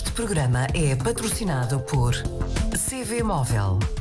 Este programa é patrocinado por CV Móvel.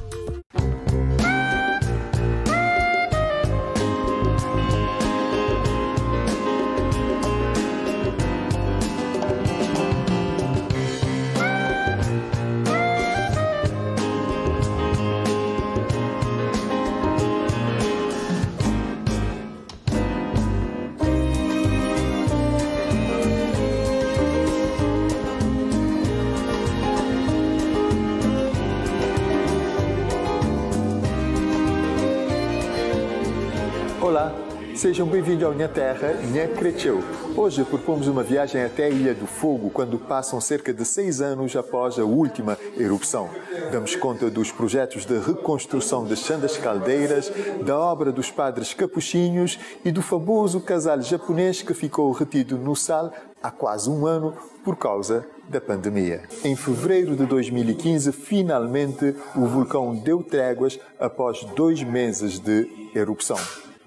Sejam bem-vindos ao Minha Terra, Minha Creteu. Hoje propomos uma viagem até a Ilha do Fogo, quando passam cerca de seis anos após a última erupção. Damos conta dos projetos de reconstrução das Sandas Caldeiras, da obra dos padres capuchinhos e do famoso casal japonês que ficou retido no sal há quase um ano por causa da pandemia. Em fevereiro de 2015, finalmente o vulcão deu tréguas após dois meses de erupção.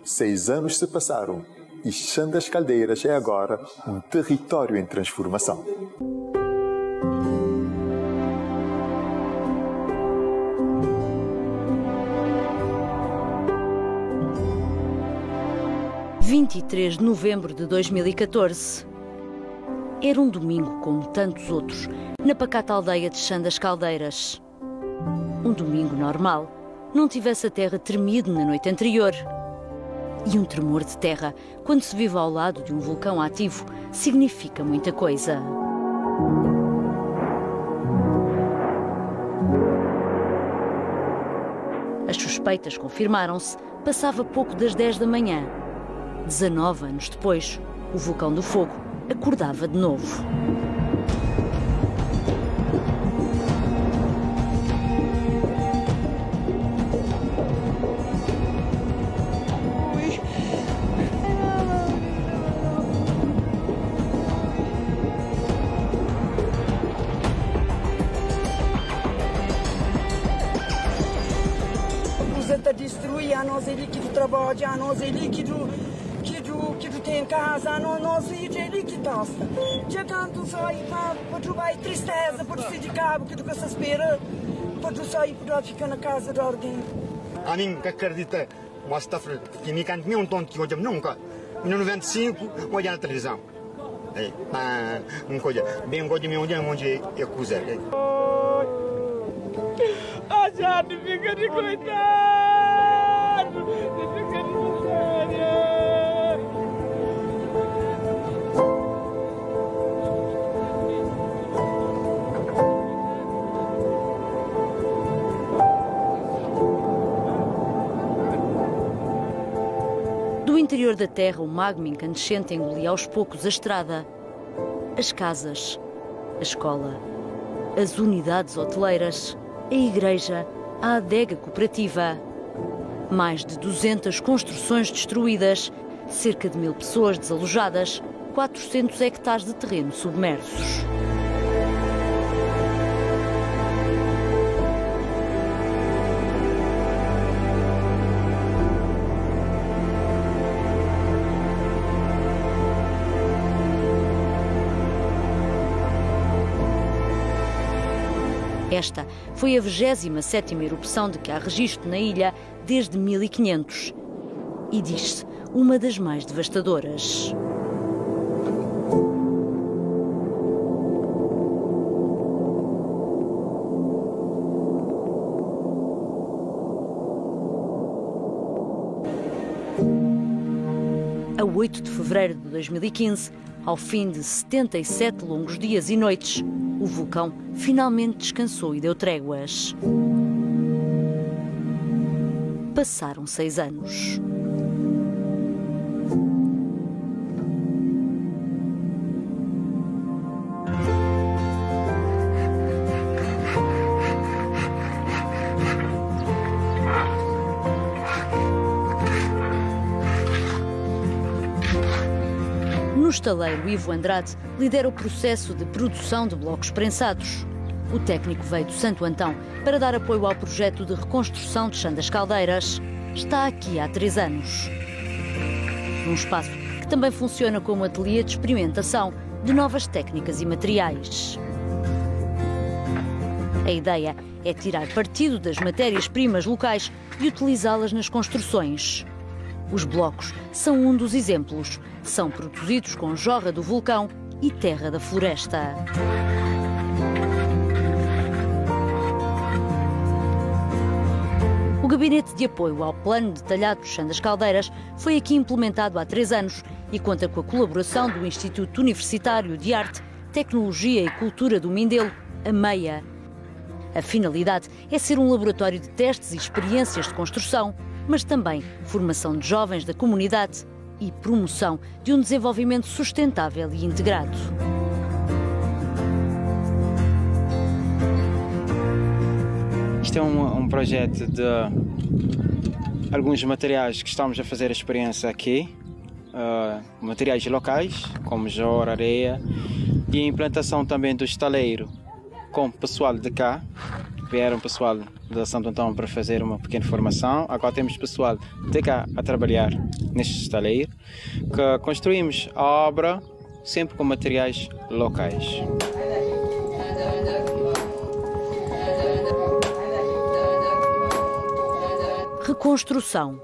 Seis anos se passaram e Chã das Caldeiras é agora um território em transformação. Vinte e três de novembro de 2014. Era um domingo como tantos outros, na pacata aldeia de Chã das Caldeiras. Um domingo normal, não tivesse a terra tremido na noite anterior. E um tremor de terra, quando se vive ao lado de um vulcão ativo, significa muita coisa. As suspeitas confirmaram-se passava pouco das 10 da manhã. 19 anos depois, o vulcão do fogo acordava de novo. Tem casa, a nós nós ele que tosta. Já canto só aí para vai tristeza, para se de cabo que do que se espera, para só aí para ficar na casa de alguém. Aning que acredita, mas está que me canta um tonto que hoje nunca. Em 95, hoje na televisão. É, ah, uma coisa, bem gosto de mim onde é onde é acusa. A Jade fica de coitado, da terra, o magma incandescente engolia aos poucos a estrada, as casas, a escola, as unidades hoteleiras, a igreja, a adega cooperativa. Mais de 200 construções destruídas, cerca de mil pessoas desalojadas, 400 hectares de terreno submersos. Esta foi a 27ª erupção de que há registro na ilha desde 1500 e diz-se uma das mais devastadoras. A 8 de fevereiro de 2015, ao fim de 77 longos dias e noites, o vulcão finalmente descansou e deu tréguas. Passaram seis anos. Estaleiro, Ivo Andrade lidera o processo de produção de blocos prensados. O técnico veio do Santo Antão para dar apoio ao projeto de reconstrução de Chã das Caldeiras. Está aqui há três anos. Num espaço que também funciona como ateliê de experimentação de novas técnicas e materiais. A ideia é tirar partido das matérias-primas locais e utilizá-las nas construções. Os blocos são um dos exemplos. São produzidos com jorra do vulcão e terra da floresta. O gabinete de apoio ao plano detalhado do Chão das Caldeiras foi aqui implementado há três anos e conta com a colaboração do Instituto Universitário de Arte, Tecnologia e Cultura do Mindelo, a MEIA. A finalidade é ser um laboratório de testes e experiências de construção, mas também formação de jovens da comunidade e promoção de um desenvolvimento sustentável e integrado. Isto é um, um projeto de alguns materiais que estamos a fazer a experiência aqui, uh, materiais locais, como jor, areia, e a implantação também do estaleiro com o pessoal de cá. Vieram pessoal da Santo Antão para fazer uma pequena formação. Agora temos pessoal de cá a trabalhar neste estaleiro, que construímos a obra sempre com materiais locais. Reconstrução.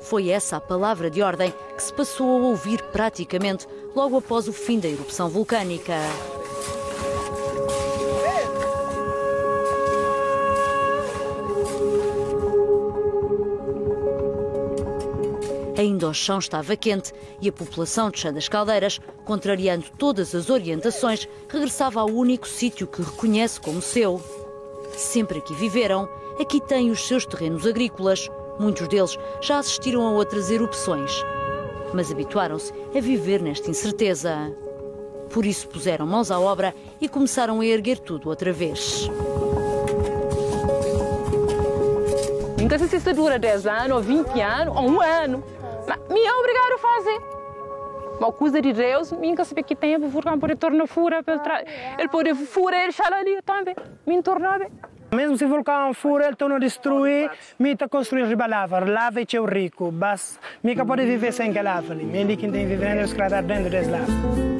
Foi essa a palavra de ordem que se passou a ouvir praticamente logo após o fim da erupção vulcânica. Ainda o chão estava quente e a população de Chã Caldeiras, contrariando todas as orientações, regressava ao único sítio que reconhece como seu. Sempre aqui viveram, aqui têm os seus terrenos agrícolas. Muitos deles já assistiram a outras erupções, mas habituaram-se a viver nesta incerteza. Por isso puseram mãos à obra e começaram a erguer tudo outra vez. Sei se isso dura 10 anos, ou 20 anos, ou um ano. Mas me é obrigado a fazer. Uma coisa de Deus, nunca saber que tem, porque pode tornar fura, ele pode furar ele ali também, me tornar bem. Mesmo se vulcão fura, ele torna destruir, mita construir riba lava, e o rico, mas mica pode viver sem que lava ali, ele que tem vivendo, escrava dentro desse lava.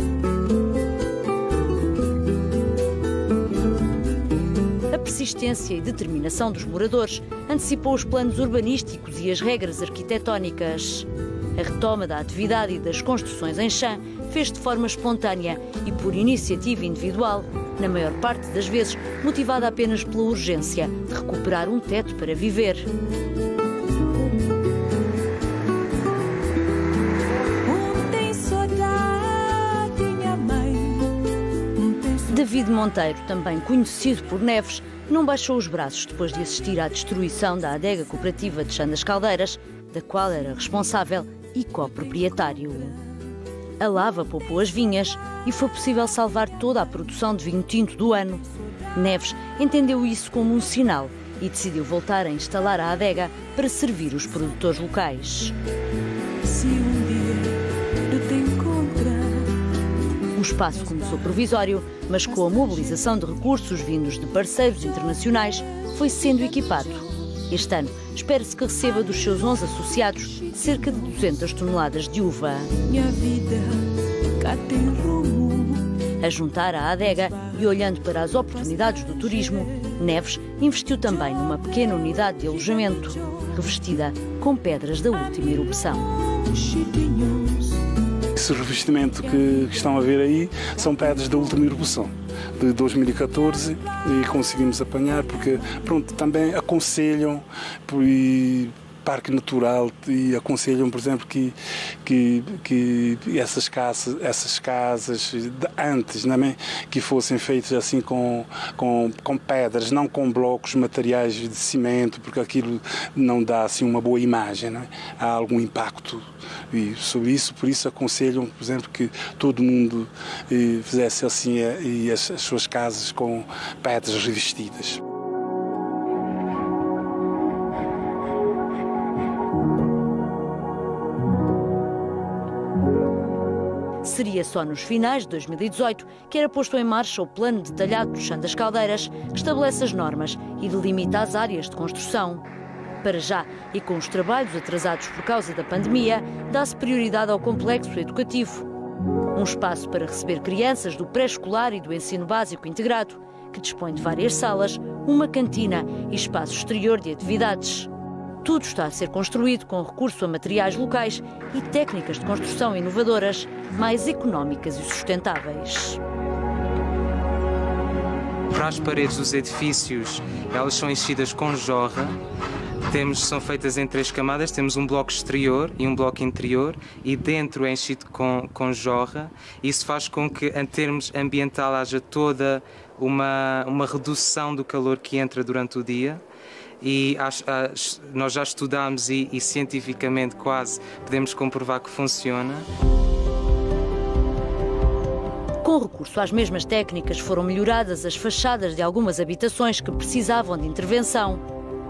Persistência e determinação dos moradores antecipou os planos urbanísticos e as regras arquitetónicas. A retoma da atividade e das construções em chã fez de forma espontânea e por iniciativa individual, na maior parte das vezes motivada apenas pela urgência de recuperar um teto para viver. David Monteiro, também conhecido por Neves, não baixou os braços depois de assistir à destruição da adega cooperativa de Chã das Caldeiras, da qual era responsável e coproprietário. A lava poupou as vinhas e foi possível salvar toda a produção de vinho tinto do ano. Neves entendeu isso como um sinal e decidiu voltar a instalar a adega para servir os produtores locais. O espaço começou provisório, mas com a mobilização de recursos vindos de parceiros internacionais, foi sendo equipado. Este ano, espera-se que receba dos seus 11 associados cerca de 200 toneladas de uva. A juntar à adega e olhando para as oportunidades do turismo, Neves investiu também numa pequena unidade de alojamento, revestida com pedras da última erupção. Esse revestimento que estão a ver aí são pedras da última erupção de 2014 e conseguimos apanhar porque pronto também aconselham e parque natural e aconselham, por exemplo, que, que, que essas casas, essas casas antes também que fossem feitas assim com, com, com pedras, não com blocos materiais de cimento, porque aquilo não dá assim uma boa imagem, é? há algum impacto e sobre isso, por isso aconselham, por exemplo, que todo mundo eh, fizesse assim eh, e as, as suas casas com pedras revestidas. Seria só nos finais de 2018 que era posto em marcha o plano detalhado do Chão das Caldeiras, que estabelece as normas e delimita as áreas de construção. Para já, e com os trabalhos atrasados por causa da pandemia, dá-se prioridade ao complexo educativo. Um espaço para receber crianças do pré-escolar e do ensino básico integrado, que dispõe de várias salas, uma cantina e espaço exterior de atividades. Tudo está a ser construído com recurso a materiais locais e técnicas de construção inovadoras, mais económicas e sustentáveis. Para as paredes dos edifícios, elas são enchidas com jorra. Temos, são feitas em três camadas, temos um bloco exterior e um bloco interior e dentro é enchido com, com jorra. Isso faz com que, em termos ambiental, haja toda uma, uma redução do calor que entra durante o dia e nós já estudámos e, e cientificamente quase podemos comprovar que funciona. Com recurso às mesmas técnicas, foram melhoradas as fachadas de algumas habitações que precisavam de intervenção.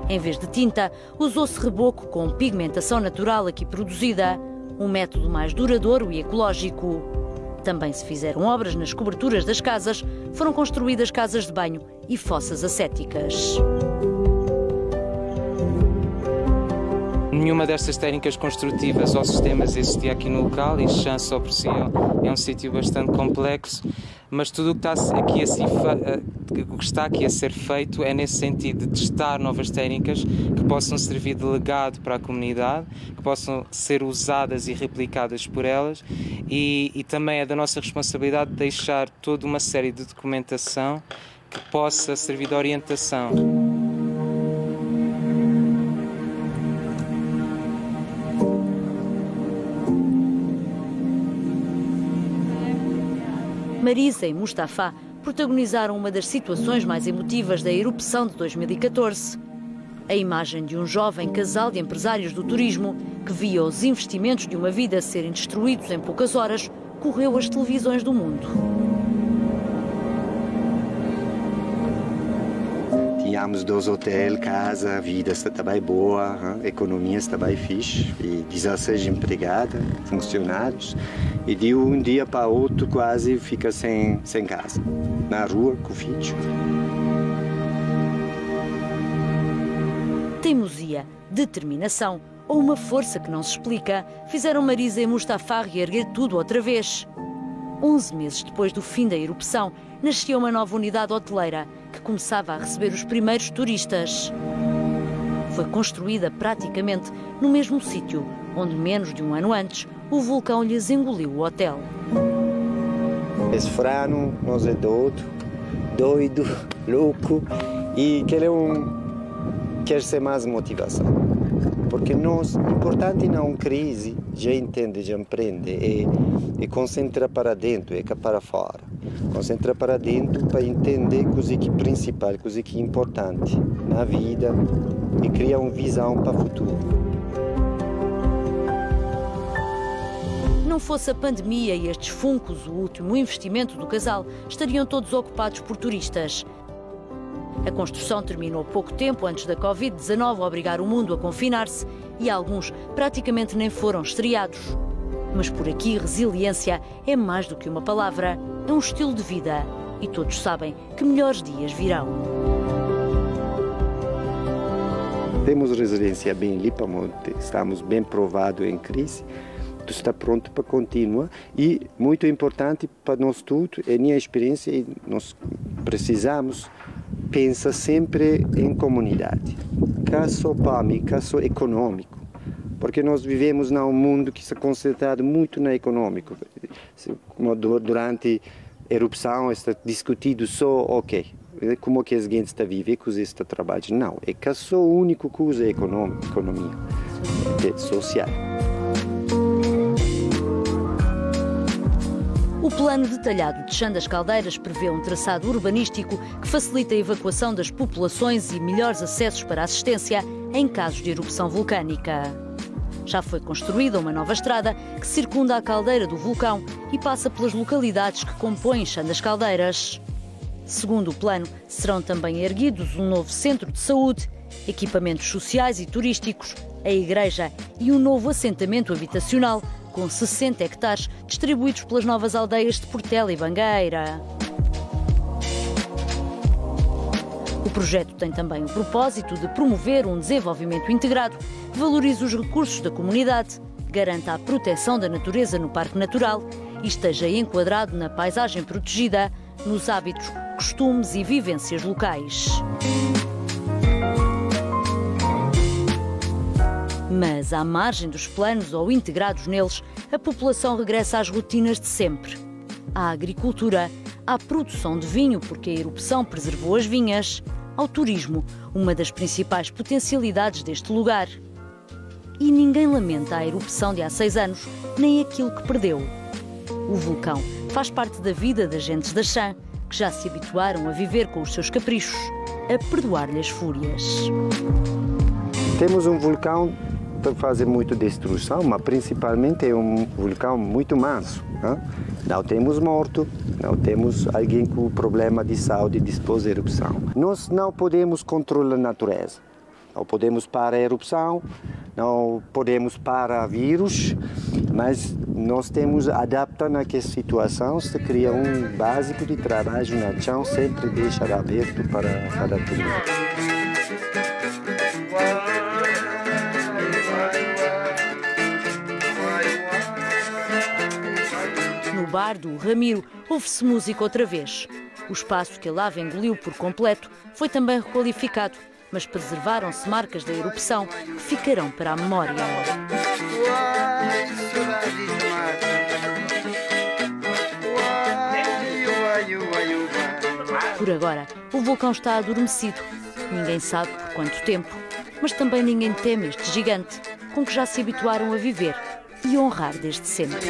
Em vez de tinta, usou-se reboco com pigmentação natural aqui produzida, um método mais duradouro e ecológico. Também se fizeram obras nas coberturas das casas, foram construídas casas de banho e fossas ascéticas. Nenhuma destas técnicas construtivas ou sistemas existia aqui no local e Chance por si é um sítio bastante complexo, mas tudo o que está aqui, a ser, o que está aqui a ser feito é nesse sentido de testar novas técnicas que possam servir de legado para a comunidade, que possam ser usadas e replicadas por elas e, e também é da nossa responsabilidade deixar toda uma série de documentação que possa servir de orientação. Marisa e Mustafa protagonizaram uma das situações mais emotivas da erupção de 2014. A imagem de um jovem casal de empresários do turismo que via os investimentos de uma vida serem destruídos em poucas horas correu as televisões do mundo. Tínhamos dois hotéis, casa, vida está bem boa, a economia está bem fixe, e 16 empregados, funcionários, e de um dia para outro quase fica sem, sem casa, na rua com filho. Teimosia, determinação ou uma força que não se explica fizeram Marisa e Mustafa reerguer tudo outra vez. 11 meses depois do fim da erupção, nascia uma nova unidade hoteleira que começava a receber os primeiros turistas. Foi construída praticamente no mesmo sítio onde menos de um ano antes o vulcão lhes engoliu o hotel. Esse frano, nós é doido, doido, louco e quer um quer ser mais motivação porque nós importante não crise já entende já aprende e, e concentra para dentro e para fora concentra para dentro para entender coisa que é principal coisa que é importante na vida e cria uma visão para o futuro não fosse a pandemia e estes funcos, o último investimento do casal, estariam todos ocupados por turistas. A construção terminou pouco tempo antes da Covid-19 obrigar o mundo a confinar-se e alguns praticamente nem foram estreados. Mas por aqui, resiliência é mais do que uma palavra, é um estilo de vida. E todos sabem que melhores dias virão. Temos resiliência bem limpa, estamos bem provados em crise está pronto para continuar e muito importante para nós tudo é minha experiência nós precisamos pensa sempre em comunidade, caso para mim, caso econômico, porque nós vivemos num mundo que se concentrado muito na econômico. Durante a erupção está discutido só, ok, como que a gente está vivendo, como está trabalhando. Não, é a única coisa é economia, social. O plano detalhado de Chã das Caldeiras prevê um traçado urbanístico que facilita a evacuação das populações e melhores acessos para assistência em casos de erupção vulcânica. Já foi construída uma nova estrada que circunda a caldeira do vulcão e passa pelas localidades que compõem Chã das Caldeiras. Segundo o plano, serão também erguidos um novo centro de saúde, equipamentos sociais e turísticos, a igreja e um novo assentamento habitacional com 60 hectares distribuídos pelas novas aldeias de Portela e Bangueira. O projeto tem também o propósito de promover um desenvolvimento integrado que valorize os recursos da comunidade, garanta a proteção da natureza no Parque Natural e esteja enquadrado na paisagem protegida, nos hábitos costumes e vivências locais. Mas, à margem dos planos ou integrados neles, a população regressa às rotinas de sempre. À agricultura, à produção de vinho, porque a erupção preservou as vinhas, ao turismo, uma das principais potencialidades deste lugar. E ninguém lamenta a erupção de há seis anos, nem aquilo que perdeu. O vulcão faz parte da vida das gentes da Chã, que já se habituaram a viver com os seus caprichos, a perdoar-lhe as fúrias. Temos um vulcão para fazer muita destruição, mas principalmente é um vulcão muito manso. Né? Não temos morto, não temos alguém com problema de saúde depois da erupção. Nós não podemos controlar a natureza. Não podemos parar a erupção, não podemos parar vírus, mas nós temos adaptar naquela situação, se cria um básico de trabalho na chão, sempre deixar aberto para, para todo. Bar do Ramiro, ouve-se música outra vez. O espaço que a lava engoliu por completo foi também requalificado, mas preservaram-se marcas da erupção que ficarão para a memória. Por agora, o vulcão está adormecido. Ninguém sabe por quanto tempo, mas também ninguém teme este gigante com que já se habituaram a viver e honrar desde sempre.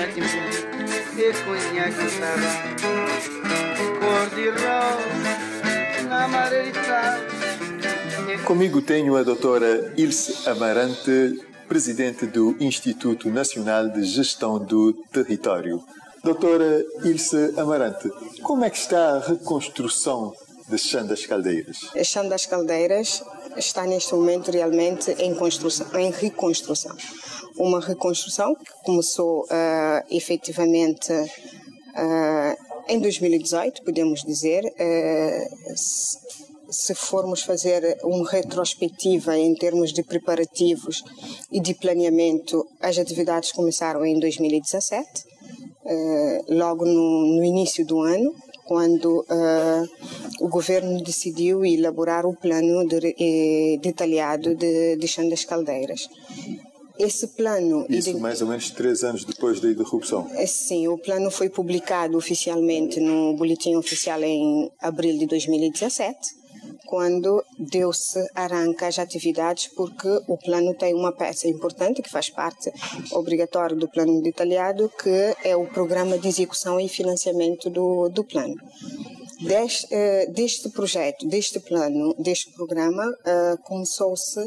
Comigo tenho a doutora Ilse Amarante, presidente do Instituto Nacional de Gestão do Território. Doutora Ilse Amarante, como é que está a reconstrução de Chã das Caldeiras? Chã das Caldeiras está neste momento realmente em, construção, em reconstrução uma reconstrução que começou uh, efetivamente uh, em 2018, podemos dizer. Uh, se formos fazer uma retrospectiva em termos de preparativos e de planeamento, as atividades começaram em 2017, logo no, início do ano, quando o governo decidiu elaborar o plano de, detalhado de, de das Caldeiras esse plano. Isso mais ou menos três anos depois da interrupção? É, sim, o plano foi publicado oficialmente no Boletim Oficial em abril de 2017, quando deu-se arranca às atividades, porque o plano tem uma peça importante que faz parte obrigatória do plano detalhado, que é o programa de execução e financiamento do, do plano. Deste, uh, deste projeto, deste plano, deste programa, uh, começou-se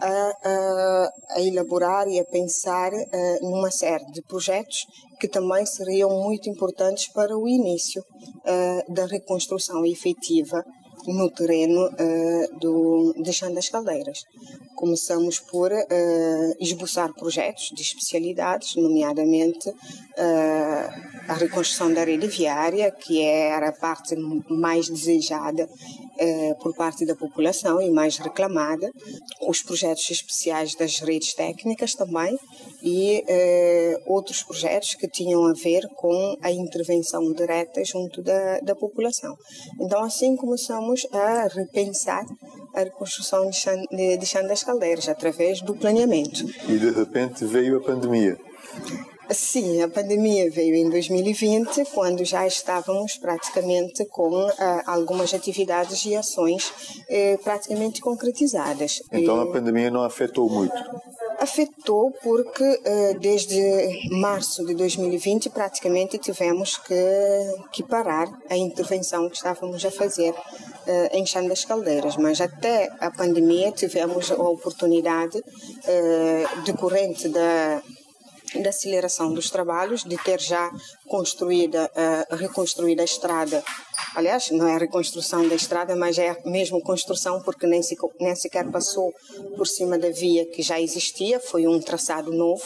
a, a, a, elaborar e a pensar uh, numa série de projetos que também seriam muito importantes para o início da reconstrução efetiva no terreno uh, do, de Chão das Caldeiras. Começamos por uh, esboçar projetos de especialidades, nomeadamente uh, a reconstrução da rede viária, que era a parte mais desejada eh, por parte da população e mais reclamada, os projetos especiais das redes técnicas também e outros projetos que tinham a ver com a intervenção direta junto da, da população. Então, assim começamos a repensar a reconstrução de Chão, de, de Chão das Caldeiras através do planeamento. E de repente veio a pandemia. Sim, a pandemia veio em 2020, quando já estávamos praticamente com uh, algumas atividades e ações uh, praticamente concretizadas. Então a pandemia não afetou muito? Afetou porque uh, desde março de 2020 praticamente tivemos que, que parar a intervenção que estávamos a fazer uh, em Chão das Caldeiras, mas até a pandemia tivemos a oportunidade decorrente da da aceleração dos trabalhos, de ter já construída, uh, reconstruída a estrada. Aliás, não é a reconstrução da estrada, mas é mesmo construção, porque nem, se, nem sequer passou por cima da via que já existia. Foi um traçado novo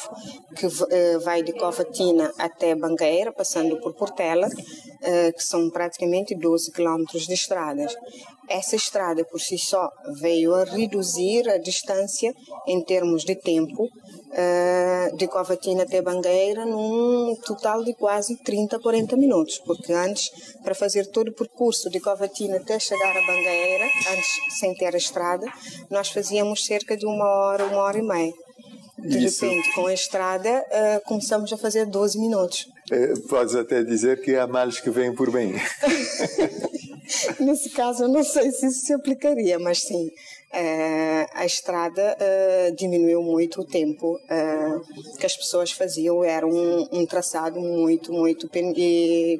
que uh, vai de Covatina até Bangueira, passando por Portela, uh, que são praticamente 12 quilómetros de estradas. Essa estrada por si só veio a reduzir a distância em termos de tempo uh, de Covatina até Bangueira num total de quase 30, 40 minutos, porque antes, para fazer todo o percurso de Covatina até chegar a Bangueira, antes sem ter a estrada, nós fazíamos cerca de uma hora, uma hora e meia. De Isso. repente, com a estrada, uh, começamos a fazer 12 minutos. É, podes até dizer que há males que vêm por bem. Nesse caso, eu não sei se isso se aplicaria, mas sim, uh, a estrada uh, diminuiu muito o tempo uh, que as pessoas faziam, era um, um traçado muito, muito pen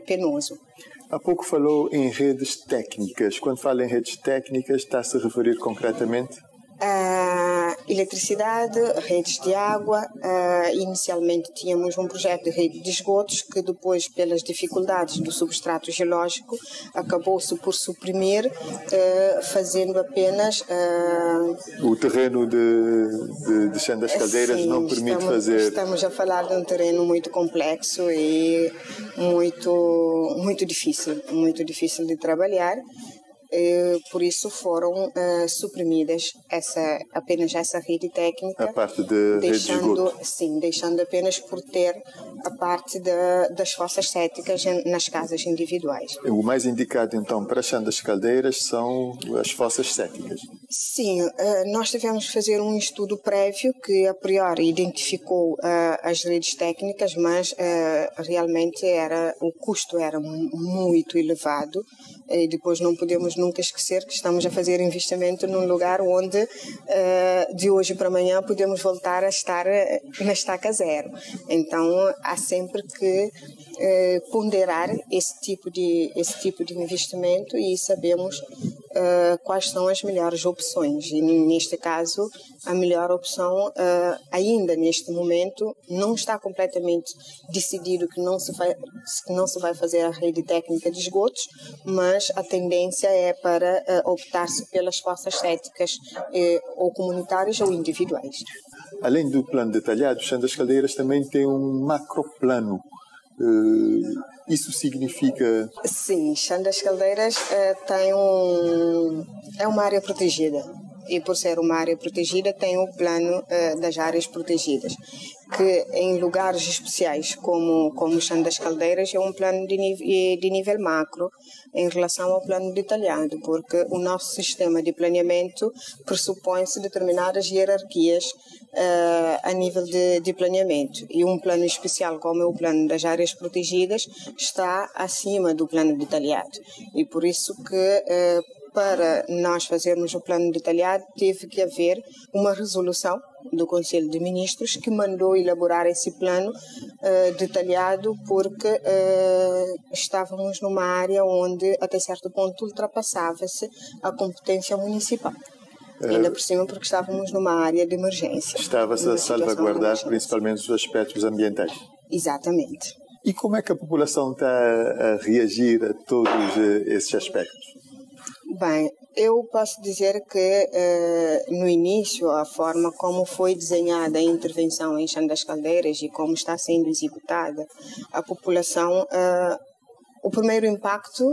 penoso. Há pouco falou em redes técnicas. Quando fala em redes técnicas, está a referir concretamente? Uh, eletricidade, redes de água. Uh, inicialmente tínhamos um projeto de rede de esgotos que depois, pelas dificuldades do substrato geológico, acabou-se por suprimir, uh, fazendo apenas... o terreno de, de, de Chão das Caldeiras sim, não permite estamos, fazer... Estamos a falar de um terreno muito complexo e muito, muito difícil, muito difícil de trabalhar. Eh, por isso foram uh, suprimidas essa, apenas essa rede técnica. A parte de deixando, rede de Sim, deixando apenas por ter a parte de, das fossas céticas nas casas individuais. O mais indicado então para Chão das Caldeiras são as fossas céticas? Sim, uh, nós tivemos que fazer um estudo prévio que a priori identificou as redes técnicas, mas realmente era, o custo era muito elevado e depois não podemos nunca esquecer que estamos a fazer investimento num lugar onde uh, de hoje para amanhã podemos voltar a estar eh, na estaca zero. Então há sempre que uh, ponderar esse tipo de esse tipo de investimento e sabemos uh, quais são as melhores opções. E neste caso, a melhor opção, uh, ainda neste momento, não está completamente decidido que não, se vai, que não se vai fazer a rede técnica de esgotos, mas a tendência é para uh, optar-se pelas fossas céticas, ou comunitárias ou individuais. Além do plano detalhado, o Chão das Caldeiras também tem um macroplano isso significa? Sim, Chão das Caldeiras uh, tem um é uma área protegida e por ser uma área protegida tem o plano uh, das áreas protegidas que em lugares especiais como como Chão das Caldeiras é um plano de, de nível macro em relação ao plano detalhado porque o nosso sistema de planeamento pressupõe-se determinadas hierarquias uh, a nível de, de, planeamento. E um plano especial, como é o plano das áreas protegidas, está acima do plano detalhado. E por isso que uh, para nós fazermos o plano detalhado, teve que haver uma resolução do Conselho de Ministros que mandou elaborar esse plano uh, detalhado porque uh, estávamos numa área onde até certo ponto ultrapassava-se a competência municipal. Ainda por cima porque estávamos numa área de emergência. Estava-se a salvaguardar principalmente os aspectos ambientais. Exatamente. E como é que a população está a reagir a todos eh, esses aspectos? Bem, eu posso dizer que eh, no início a forma como foi desenhada a intervenção em Chão das Caldeiras e como está sendo executada, a população, eh, o primeiro impacto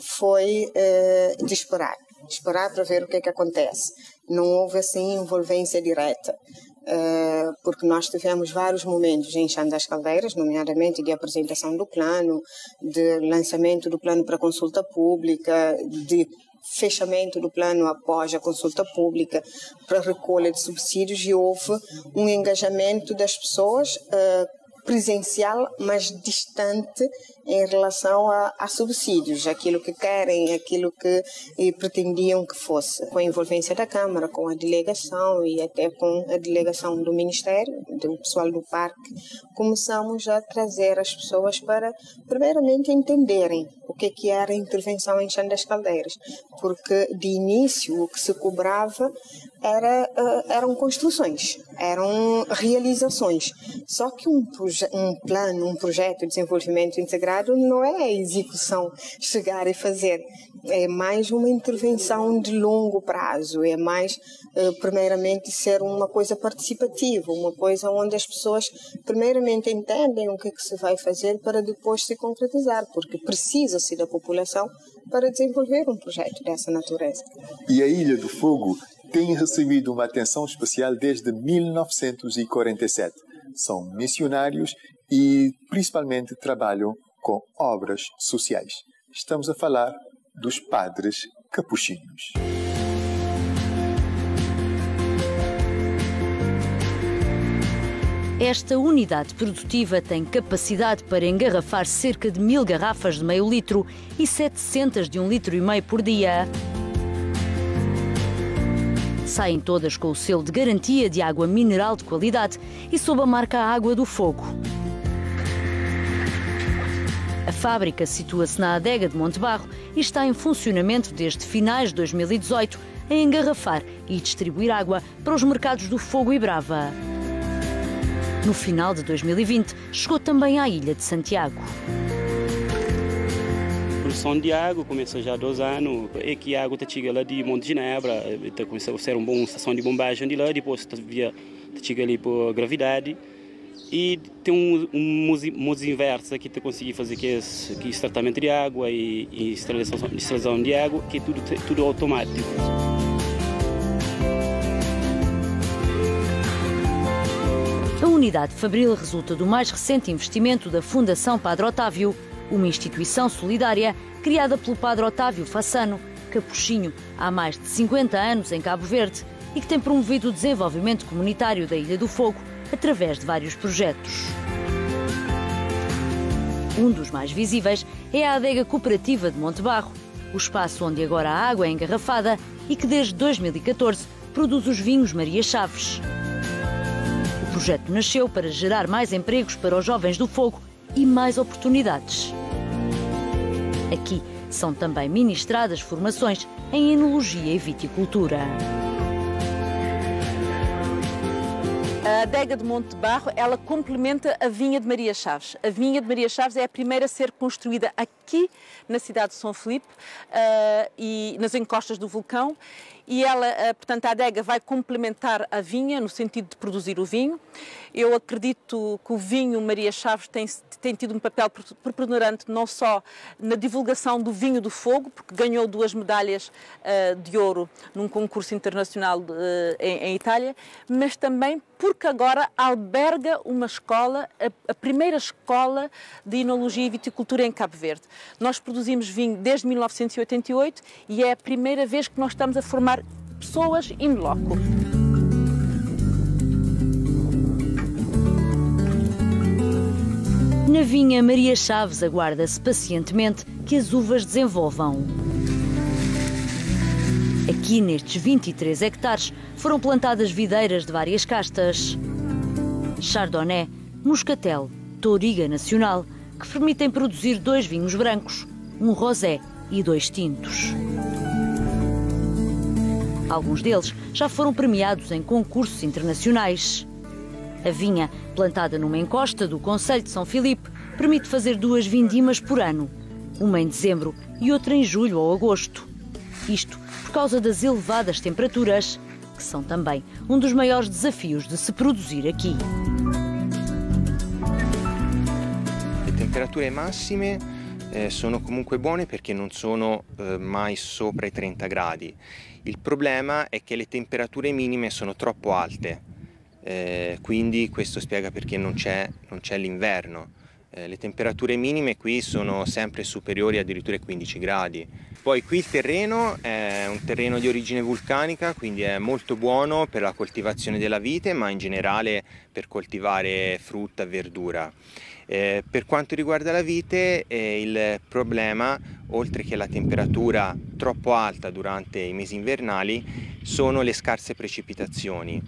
foi eh, de esperar esperar para ver o que é que acontece. Não houve assim envolvência direta. Uh, porque nós tivemos vários momentos em Chão das Caldeiras, nomeadamente de apresentação do plano, de lançamento do plano para consulta pública, de fechamento do plano após a consulta pública para recolha de subsídios e houve um engajamento das pessoas uh, presencial, mas distante em relação a, a, subsídios, aquilo que querem, aquilo que pretendiam que fosse, com a envolvência da Câmara, com a delegação e até com a delegação do Ministério, do pessoal do parque, começamos a trazer as pessoas para, primeiramente, entenderem o que, que era a intervenção em Chão das Caldeiras, porque de início o que se cobrava era, uh, eram construções, eram realizações. Só que um, um plano, um projeto de desenvolvimento integrado não é a execução, chegar e fazer. É mais uma intervenção de longo prazo, é mais, uh, primeiramente, ser uma coisa participativa, uma coisa onde as pessoas, primeiramente, entendem o que, é que se vai fazer para depois se concretizar, porque precisa-se da população para desenvolver um projeto dessa natureza. E a Ilha do Fogo têm recebido uma atenção especial desde 1947. São missionários e principalmente trabalham com obras sociais. Estamos a falar dos padres capuchinhos. Esta unidade produtiva tem capacidade para engarrafar cerca de mil garrafas de meio litro e 700 de um litro e meio por dia. Saem todas com o selo de garantia de água mineral de qualidade e sob a marca Água do Fogo. A fábrica situa-se na adega de Montebarro e está em funcionamento desde finais de 2018 a engarrafar e distribuir água para os mercados do Fogo e Brava. No final de 2020, chegou também à ilha de Santiago. Produção de água começou já há dois anos. É que a água está chegando lá de Monte Ginebra, está começando a ser uma boa estação de bombagem de lá, depois está via chega ali por gravidade. E tem um, um modos inverso que está conseguindo fazer que esse, que esse tratamento de água e, e esterilização de água, que é tudo, tudo automático. A unidade Fabril resulta do mais recente investimento da Fundação Padre Otávio, uma instituição solidária criada pelo Padre Otávio Fassano, capuchinho há mais de 50 anos em Cabo Verde e que tem promovido o desenvolvimento comunitário da Ilha do Fogo através de vários projetos. Um dos mais visíveis é a adega cooperativa de Montebarro, o espaço onde agora a água é engarrafada e que desde 2014 produz os vinhos Maria Chaves. O projeto nasceu para gerar mais empregos para os jovens do fogo e mais oportunidades. Aqui são também ministradas formações em enologia e viticultura. A adega de Monte Barro, ela complementa a vinha de Maria Chaves. A vinha de Maria Chaves é a primeira a ser construída aqui na cidade de São Felipe uh, e nas encostas do vulcão e ela, uh, portanto, a adega vai complementar a vinha no sentido de produzir o vinho. Eu acredito que o vinho Maria Chaves tem, tem tido um papel preponderante não só na divulgação do vinho do fogo, porque ganhou duas medalhas uh, de ouro num concurso internacional uh, em, em, Itália, mas também porque agora alberga uma escola, a, a, primeira escola de enologia e viticultura em Cabo Verde. Nós produzimos vinho desde 1988 e é a primeira vez que nós estamos a formar pessoas in loco. Na vinha Maria Chaves aguarda-se pacientemente que as uvas desenvolvam. Aqui nestes 23 hectares foram plantadas videiras de várias castas. Chardonnay, Moscatel, Touriga Nacional, que permitem produzir dois vinhos brancos, um rosé e dois tintos. Alguns deles já foram premiados em concursos internacionais. A vinha, plantada numa encosta do Conselho de São Filipe, permite fazer duas vindimas por ano, uma em dezembro e outra em julho ou agosto. Isto por causa das elevadas temperaturas, que são também um dos maiores desafios de se produzir aqui. Le temperature massime eh, sono comunque perché non sono eh, mai sopra i 30 gradi. Il problema è che le temperature minime sono troppo alte eh, quindi questo spiega perché non c'è, l'inverno. Eh, le temperature minime qui sono sempre superiori addirittura ai 15 gradi. Poi qui il terreno è un terreno di origine vulcanica, quindi è molto buono per la coltivazione della vite, ma in generale per coltivare frutta e verdura. Eh, per quanto riguarda la vite, eh, il problema, oltre che la temperatura troppo alta durante i mesi invernali, sono le scarse precipitazioni.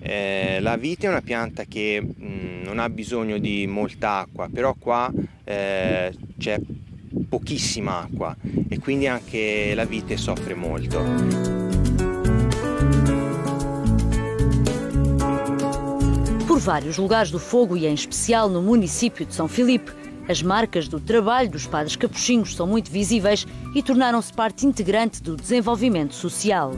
Eh, la vite è una pianta che mh, mm, non ha bisogno di molta acqua, però qua eh, c'è pochissima acqua e quindi anche la vite soffre molto. Por vários lugares do fogo e em especial no município de São Filipe, as marcas do trabalho dos padres capuchinhos são muito visíveis e tornaram-se parte integrante do desenvolvimento social.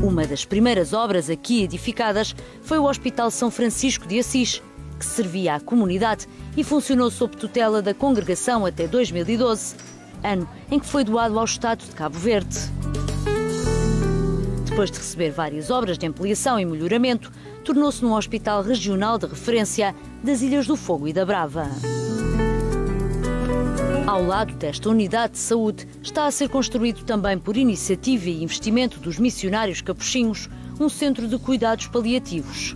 Uma das primeiras obras aqui edificadas foi o Hospital São Francisco de Assis, que servia à comunidade e funcionou sob tutela da congregação até 2012, ano em que foi doado ao Estado de Cabo Verde. Depois de receber várias obras de ampliação e melhoramento, tornou-se num hospital regional de referência das Ilhas do Fogo e da Brava. Ao lado desta unidade de saúde, está a ser construído também por iniciativa e investimento dos missionários capuchinhos um centro de cuidados paliativos.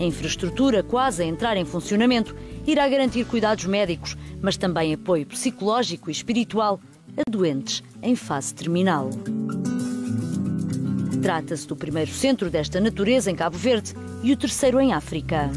A infraestrutura, quase a entrar em funcionamento, irá garantir cuidados médicos, mas também apoio psicológico e espiritual a doentes em fase terminal. Trata-se do primeiro centro desta natureza em Cabo Verde e o terceiro em África.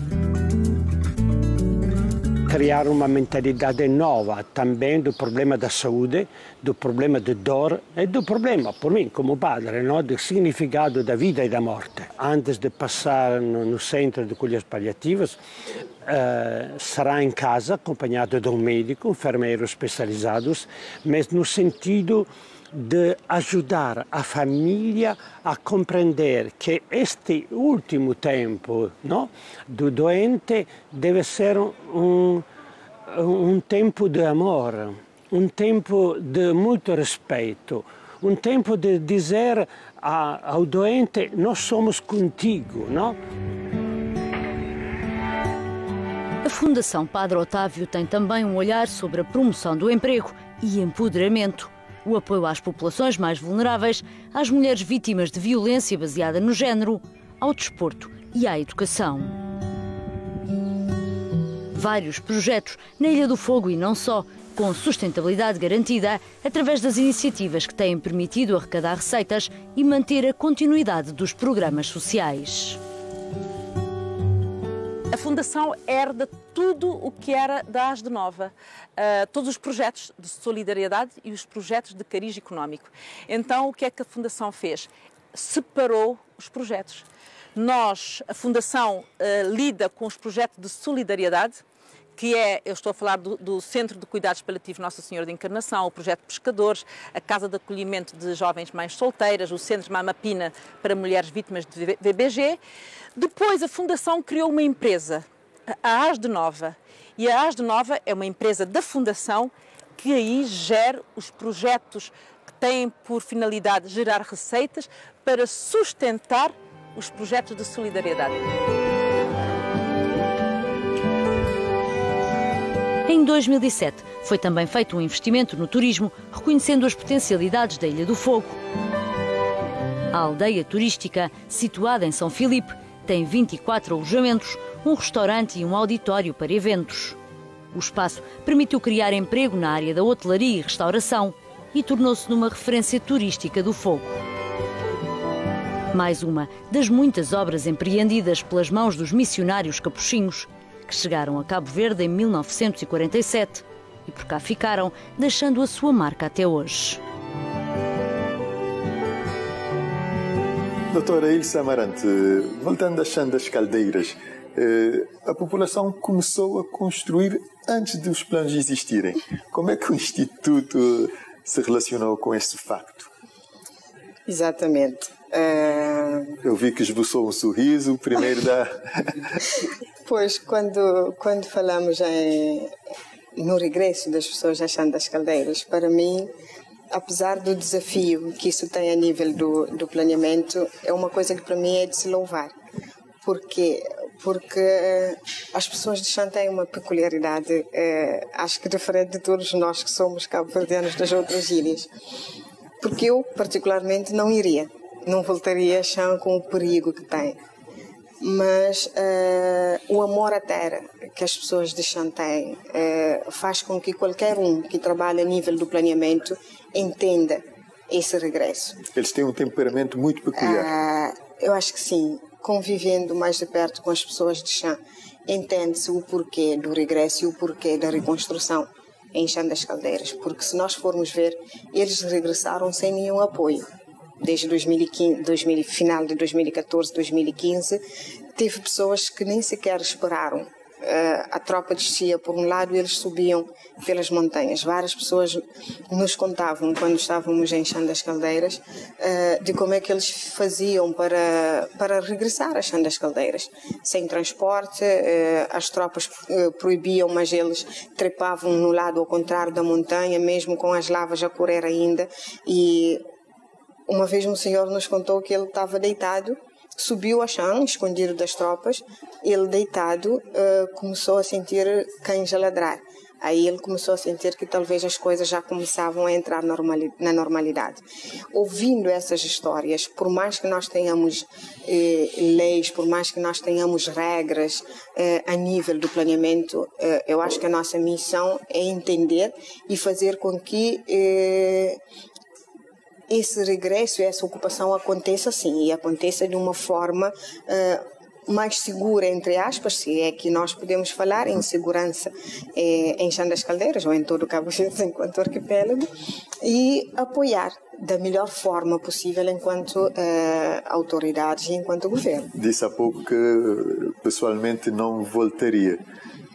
Criar uma mentalidade nova também do problema da saúde, do problema de dor e do problema, por mim, como padre, no? do significado da vida e da morte. Antes de passar no, centro de colhas paliativas, uh, será em casa, acompanhado de um médico, enfermeiros especializados, mas no sentido de ajudar a família a compreender que este último tempo no, do doente deve ser um, um tempo de amor, um tempo de muito respeito, um tempo de dizer a, ao doente: Nós somos contigo. Não? A Fundação Padre Otávio tem também um olhar sobre a promoção do emprego e empoderamento o apoio às populações mais vulneráveis, às mulheres vítimas de violência baseada no género, ao desporto e à educação. Vários projetos na Ilha do Fogo e não só, com sustentabilidade garantida através das iniciativas que têm permitido arrecadar receitas e manter a continuidade dos programas sociais. A Fundação herda tudo o que era da AS de Nova, uh, todos os projetos de solidariedade e os projetos de cariz económico. Então, o que é que a Fundação fez? Separou os projetos. Nós, a Fundação, uh, lida com os projetos de solidariedade, que é, eu estou a falar do, do, Centro de Cuidados Paliativos Nossa Senhora de Encarnação, o Projeto Pescadores, a Casa de Acolhimento de Jovens Mães Solteiras, o Centro Mamapina para Mulheres Vítimas de VBG. Depois, a Fundação criou uma empresa, a AS de Nova. E a AS de Nova é uma empresa da Fundação que aí gera os projetos que têm por finalidade gerar receitas para sustentar os projetos de solidariedade. Em 2007, foi também feito um investimento no turismo, reconhecendo as potencialidades da Ilha do Fogo. A aldeia turística, situada em São Filipe, tem 24 alojamentos, um restaurante e um auditório para eventos. O espaço permitiu criar emprego na área da hotelaria e restauração e tornou-se numa referência turística do fogo. Mais uma das muitas obras empreendidas pelas mãos dos missionários capuchinhos, que chegaram a Cabo Verde em 1947 e por cá ficaram, deixando a sua marca até hoje. Doutora Ilse Amarante, voltando às Chandas Caldeiras, eh, a população começou a construir antes dos planos existirem. Como é que o Instituto se relacionou com este facto? Exatamente. Uh... Eu vi que esboçou um sorriso, primeiro da. pois, quando, quando falamos em, no regresso das pessoas às Chandas Caldeiras, para mim apesar do desafio que isso tem a nível do, do planeamento, é uma coisa que para mim é de se louvar. Porque porque eh, as pessoas de Chã têm uma peculiaridade, eh, acho que diferente de todos nós que somos cabo-verdianos das outras ilhas. Porque eu, particularmente, não iria, não voltaria a Chã com o perigo que tem. Mas uh, o amor à terra que as pessoas de Chã têm uh, faz com que qualquer um que trabalhe a nível do planeamento entenda esse regresso. Eles têm um temperamento muito peculiar. Ah, eu acho que sim. Convivendo mais de perto com as pessoas de chão, entende-se o porquê do regresso e o porquê da reconstrução em Chã das Caldeiras. Porque se nós formos ver, eles regressaram sem nenhum apoio. Desde 2015, 2000, final de 2014, 2015, teve pessoas que nem sequer esperaram eh, a tropa descia por um lado e eles subiam pelas montanhas. Várias pessoas nos contavam, quando estávamos em Chã das Caldeiras, eh, de como é que eles faziam para, para regressar a Chã das Caldeiras. Sem transporte, eh, as tropas proibiam, mas eles trepavam no lado ao contrário da montanha, mesmo com as lavas a correr ainda, e uma vez um senhor nos contou que ele estava deitado, subiu a chão, escondido das tropas, ele deitado uh, começou a sentir cães a ladrar. Aí ele começou a sentir que talvez as coisas já começavam a entrar na normalidade. Ouvindo essas histórias, por mais que nós tenhamos eh, leis, por mais que nós tenhamos regras eh, a nível do planeamento, eh, eu acho que a nossa missão é entender e fazer com que eh, esse regresso, essa ocupação aconteça sim, e aconteça de uma forma uh, mais segura, entre aspas, se é que nós podemos falar em segurança eh, em Chã das Caldeiras ou em todo o Cabo Verde enquanto arquipélago e apoiar da melhor forma possível enquanto eh, autoridades e enquanto governo. Disse há pouco que pessoalmente não voltaria.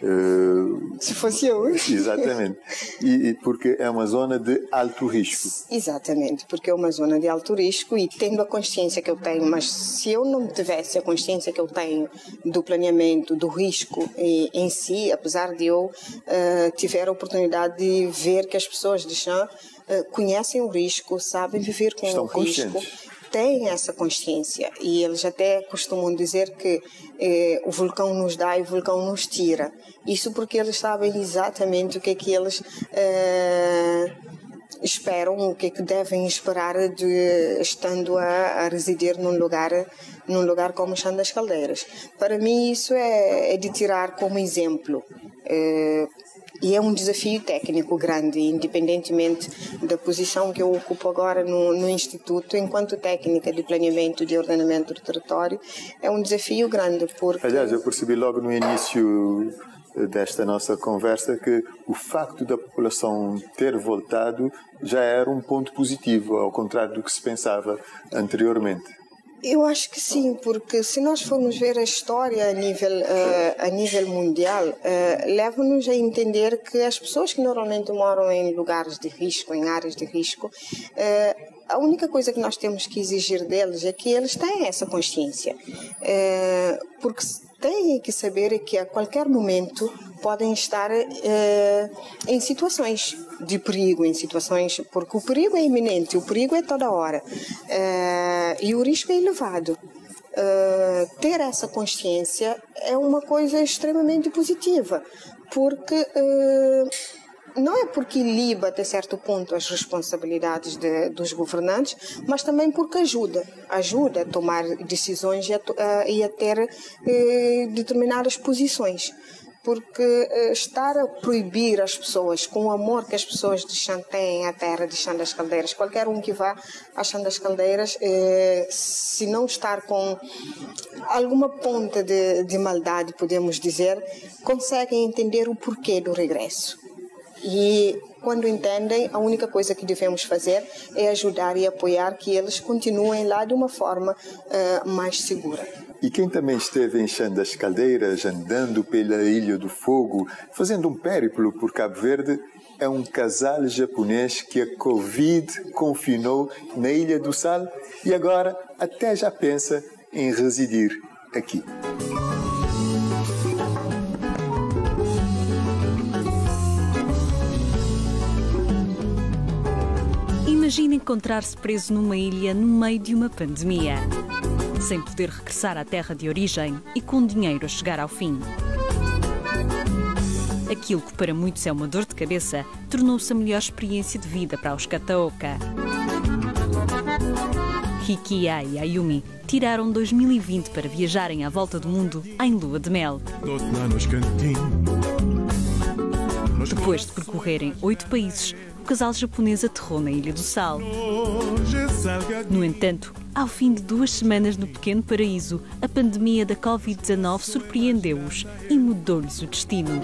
Uh, Se fosse eu. Exatamente. E, e, porque é uma zona de alto risco. Exatamente, porque é uma zona de alto risco e tendo a consciência que eu tenho, mas se eu não tivesse a consciência que eu tenho do planeamento, do risco em, em si, apesar de eu uh, tiver a oportunidade de ver que as pessoas de chão uh, conhecem o risco, sabem viver com Estão o risco têm essa consciência e eles até costumam dizer que eh, o vulcão nos dá e o vulcão nos tira. Isso porque eles sabem exatamente o que é que eles eh, esperam, o que é que devem esperar de estando a, a residir num lugar num lugar como Chão das Caldeiras. Para mim isso é, é de tirar como exemplo. Eh, e é um desafio técnico grande, independentemente da posição que eu ocupo agora no, no Instituto, enquanto técnica de planeamento de ordenamento do território, é um desafio grande. Porque... Aliás, eu percebi logo no início desta nossa conversa que o facto da população ter voltado já era um ponto positivo, ao contrário do que se pensava anteriormente. Eu acho que sim, porque se nós formos ver a história a nível, uh, a nível mundial, uh, leva-nos a entender que as pessoas que normalmente moram em lugares de risco, em áreas de risco, uh, a única coisa que nós temos que exigir deles é que eles tenham essa consciência. porque têm que saber que a qualquer momento podem estar em situações de perigo, em situações. porque o perigo é iminente, o perigo é toda hora uh, e o risco é elevado. Uh, ter essa consciência é uma coisa extremamente positiva, porque uh, não é porque liba até certo ponto as responsabilidades de, dos governantes, mas também porque ajuda, ajuda a tomar decisões e a, e a ter eh, determinadas posições porque uh, estar a proibir as pessoas, com o amor que as pessoas de Chã têm à terra de Chã das Caldeiras, qualquer um que vá a Chã das Caldeiras, uh, se não estar com alguma ponta de, de maldade, podemos dizer, conseguem entender o porquê do regresso. E quando entendem, a única coisa que devemos fazer é ajudar e apoiar que eles continuem lá de uma forma uh, mais segura. E quem também esteve enchendo as caldeiras, andando pela Ilha do Fogo, fazendo um périplo por Cabo Verde, é um casal japonês que a Covid confinou na Ilha do Sal e agora até já pensa em residir aqui. Imagine encontrar-se preso numa ilha no meio de uma pandemia sem poder regressar à terra de origem e com dinheiro a chegar ao fim. Aquilo que para muitos é uma dor de cabeça tornou-se a melhor experiência de vida para os Kataoka. Hikia e Ayumi tiraram 2020 para viajarem à volta do mundo em lua de mel. Depois de percorrerem oito países, o casal japonês aterrou na Ilha do Sal. No entanto, ao fim de duas semanas no pequeno paraíso, a pandemia da Covid-19 surpreendeu-os e mudou-lhes o destino.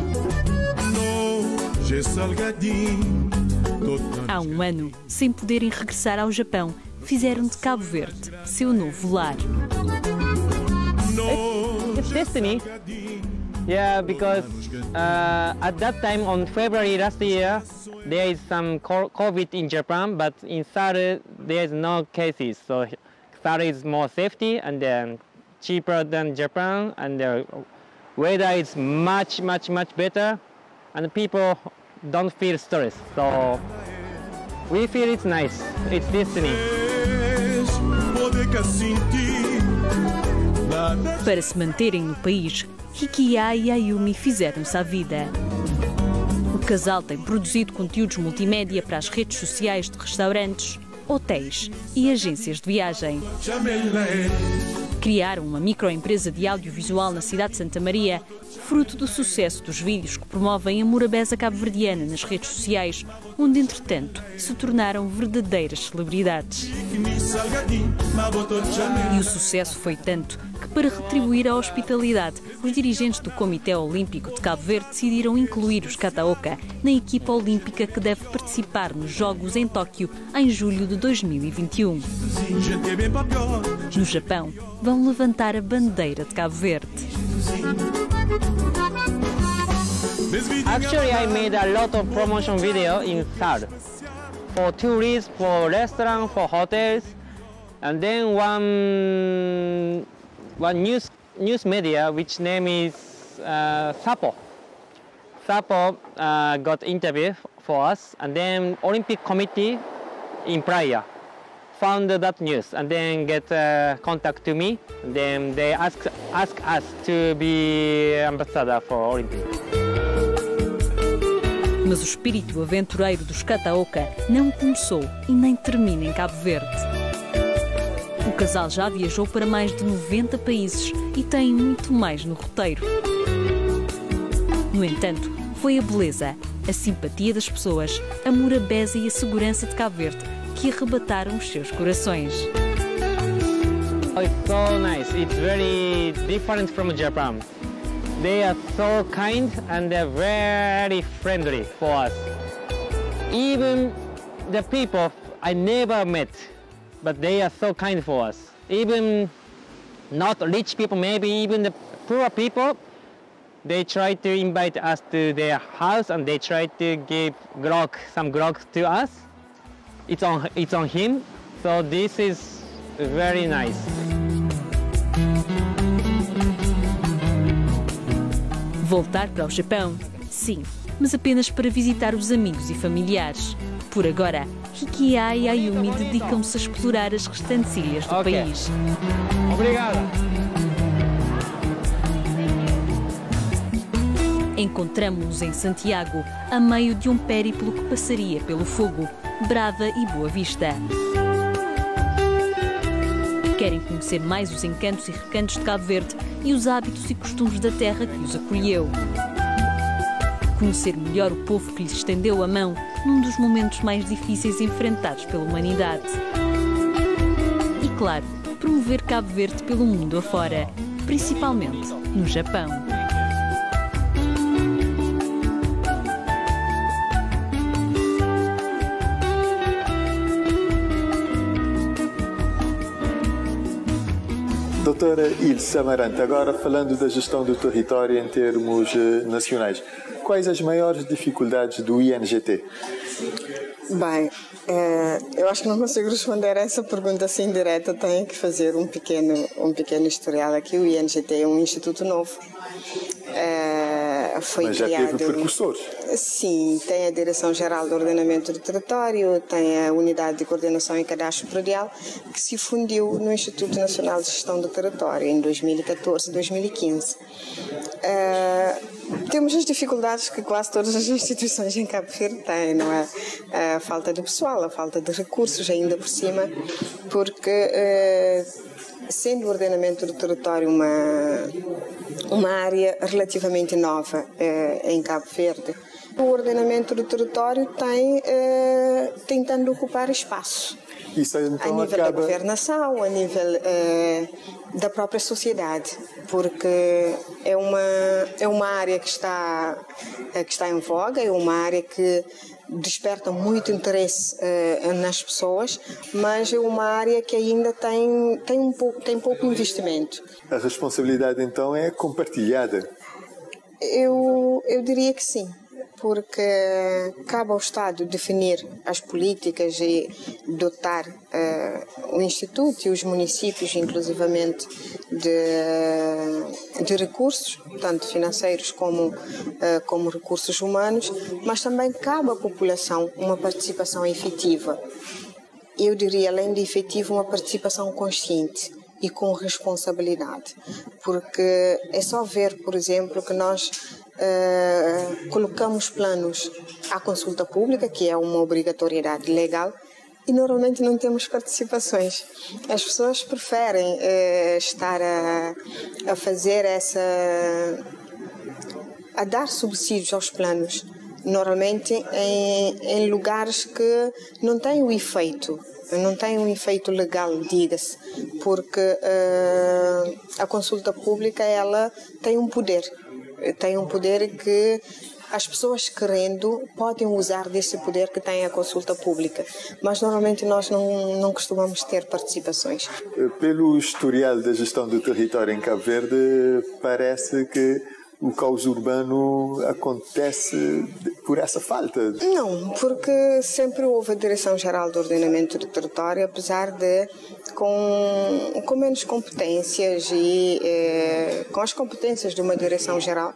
Há um ano, sem poderem regressar ao Japão, fizeram de Cabo Verde seu novo lar. It's destiny. Yeah, because uh, at that time on February last year, there is some COVID in Japan, but in Saudi there is no cases. So Saudi is more safety and then cheaper than Japan, and the weather is much, much, much better, and people don't feel stress. So we feel it's nice. It's destiny. Para se manterem no país, Hikia e Ayumi fizeram-se à vida. O casal tem produzido conteúdos multimédia para as redes sociais de restaurantes, hotéis e agências de viagem. Criaram uma microempresa de audiovisual na cidade de Santa Maria, fruto do sucesso dos vídeos que promovem a morabeza cabo-verdiana nas redes sociais, onde, entretanto, se tornaram verdadeiras celebridades. E o sucesso foi tanto que, para retribuir a hospitalidade, os dirigentes do Comitê Olímpico de Cabo Verde decidiram incluir os Kataoka na equipa olímpica que deve participar nos Jogos em Tóquio em julho de 2021. No Japão, vão levantar a bandeira de Cabo Verde. Actually, I made a lot of promotion video in SAR for tourists, for restaurants, for hotels, and then one one news news media which name is uh, Sapo. Sapo uh, got interview for us, and then Olympic Committee in Praia found that news and then get uh, contact to me. And then they ask ask us to be ambassador for Olympic. Mas o espírito aventureiro dos Kataoka não começou e nem termina em Cabo Verde. O casal já viajou para mais de 90 países e tem muito mais no roteiro. No entanto, foi a beleza, a simpatia das pessoas, a morabeza e a segurança de Cabo Verde que arrebataram os seus corações. Oh, it's so nice. It's very different from Japan. They are so kind and they're very friendly for us. Even the people I never met, but they are so kind for us. Even not rich people, maybe even the poor people, they try to invite us to their house and they try to give grog, some grog to us. It's on, it's on him, so this is very nice. Voltar para o Japão? Sim, mas apenas para visitar os amigos e familiares. Por agora, Hikia e Ayumi dedicam-se a explorar as restantes ilhas do Ok. país. Obrigado. Encontramos-nos em Santiago, a meio de um périplo que passaria pelo Fogo, Brava e Boa Vista. Querem conhecer mais os encantos e recantos de Cabo Verde e os hábitos e costumes da terra que os acolheu. Conhecer melhor o povo que lhes estendeu a mão num dos momentos mais difíceis enfrentados pela humanidade. E claro, promover Cabo Verde pelo mundo afora, principalmente no Japão. Doutora Ilse Amarante, agora falando da gestão do território em termos eh, nacionais, quais as maiores dificuldades do INGT? Bem, eh, eu acho que não consigo responder a essa pergunta assim direta. Tenho que fazer um pequeno, um pequeno historial aqui. O INGT é um instituto novo. Foi Mas já criado. teve precursores. Sim, tem a Direção-Geral do Ordenamento do Território, tem a Unidade de Coordenação e Cadastro Predial, que se fundiu no Instituto Nacional de Gestão do Território em 2014 e 2015. Eh, temos as dificuldades que quase todas as instituições em Cabo Verde têm, não é? A falta de pessoal, a falta de recursos ainda por cima, porque eh, sendo o ordenamento do território uma, uma área relativamente nova eh, em Cabo Verde, o ordenamento do território tem eh, tentando ocupar espaço Isso a então nível da acaba. governação, a nível eh, da própria sociedade, porque é uma, é uma área que está, que está em voga, é uma área que desperta muito interesse eh, nas pessoas, mas é uma área que ainda tem, tem, um pouco, tem pouco investimento. A responsabilidade então é compartilhada. Eu, eu diria que sim, porque cabe ao Estado definir as políticas e dotar eh, o Instituto e os municípios, inclusivamente, de, de recursos, tanto financeiros como, eh, como recursos humanos, mas também cabe à população uma participação efetiva. eu diria, além de efetivo, uma participação consciente e com responsabilidade, porque é só ver, por exemplo, que nós uh, colocamos planos à consulta pública, que é uma obrigatoriedade legal, e normalmente não temos participações. As pessoas preferem uh, estar a, a fazer essa. a dar subsídios aos planos, normalmente em, em lugares que não têm o efeito não tem um efeito legal, diga-se, porque uh, a consulta pública ela tem um poder, tem um poder que as pessoas querendo podem usar desse poder que tem a consulta pública, mas normalmente nós não, não costumamos ter participações. Pelo historial da gestão do território em Cabo Verde, parece que o caos urbano acontece por essa falta? Não, porque sempre houve a Direção-Geral do Ordenamento Território, apesar de com, com menos competências e eh, com as competências de uma Direção-Geral